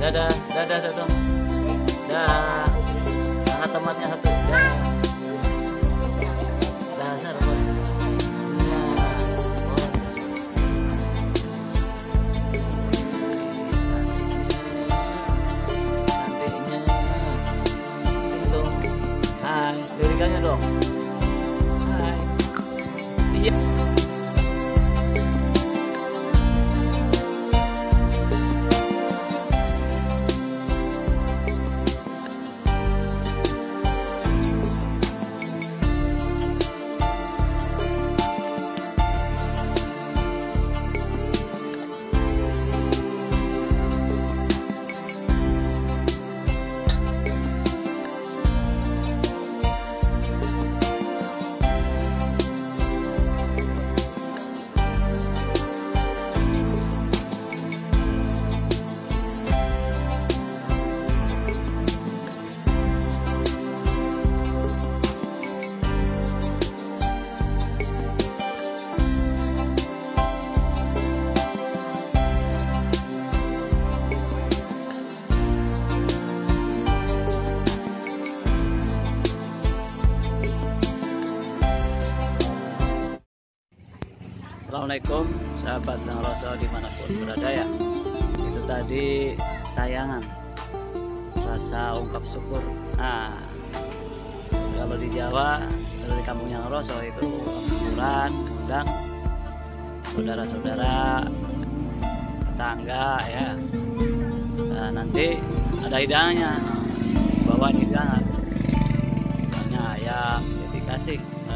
Dadah dadah dadah dong dah angkat temannya satu dah dasar bos nah bos asiknya nantinya dong hai dong hai iya Assalamualaikum sahabat Nang Rasul di mana pun berada ya. Itu tadi tayangan Rasa ungkap syukur. Nah Kalau di Jawa Dari kampung Yang Rasul itu Syukuran Undang Saudara-saudara Tetangga ya. Nah, Nanti ada hidangannya Bawa hidangan Misalnya ayam Jadi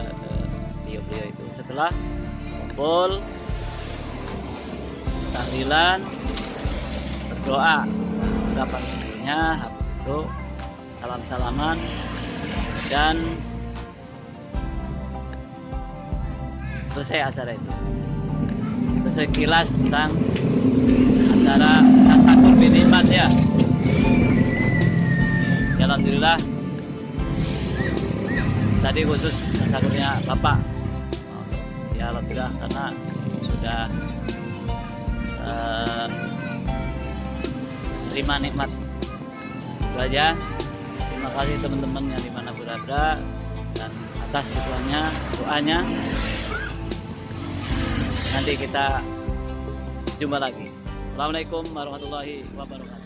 ke beliau-beliau itu. Setelah kumpul tahlilan. Berdoa. Berapa tentunya habis itu salam salaman dan selesai acara itu. Selesai kilas tentang acara tasakur binimat ya. Ya, Alhamdulillah. Tadi khusus tasakurnya bapak alhamdulillah karena sudah uh, terima nikmat itu terima kasih teman-teman yang di mana berada dan atas kesemuanya doanya. Nanti kita jumpa lagi. Assalamualaikum warahmatullahi wabarakatuh